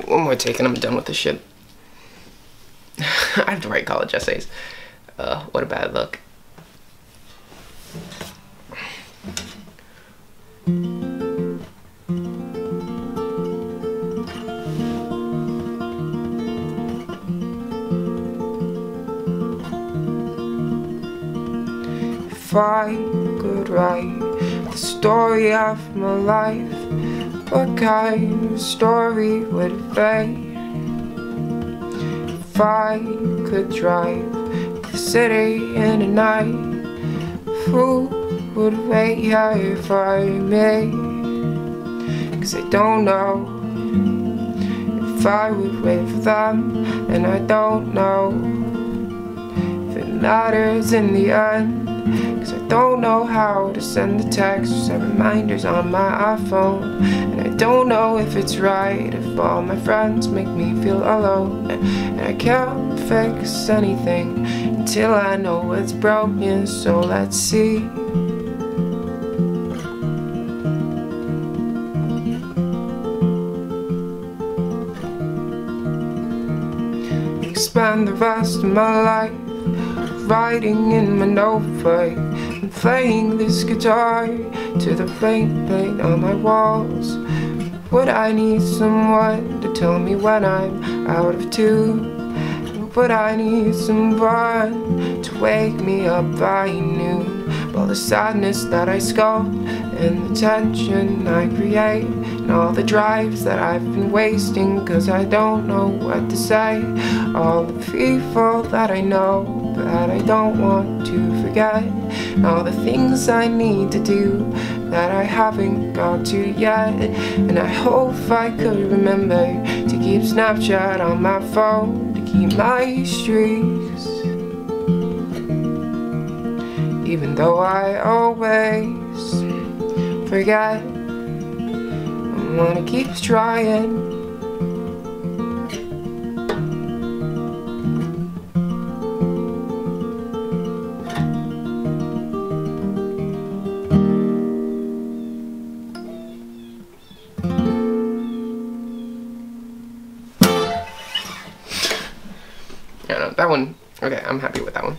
one more take and I'm done with this shit. I have to write college essays. Uh, what a bad look. If I could write the story of my life, what kind of story would it be? If I could drive the city in the night, who would wait here for me? Cause I don't know if I would wait for them, and I don't know if it matters in the end. Cause I don't know how to send the text or set reminders on my iPhone. And I don't know if it's right if all my friends make me feel alone. And I can't fix anything until I know what's broken. So let's see. Spend the rest of my life writing in my notebook and playing this guitar to the faint paint on my walls. Would I need someone to tell me when I'm out of tune? Would I need someone to wake me up by noon? All the sadness that I sculpt and the tension I create and all the drives that I've been wasting cause I don't know what to say. All the people that I know that I don't want to forget. All the things I need to do that I haven't got to yet. And I hope I could remember to keep Snapchat on my phone, to keep my streaks. Even though I always forget, I wanna keep trying. Yeah, no, that one, okay, I'm happy with that one.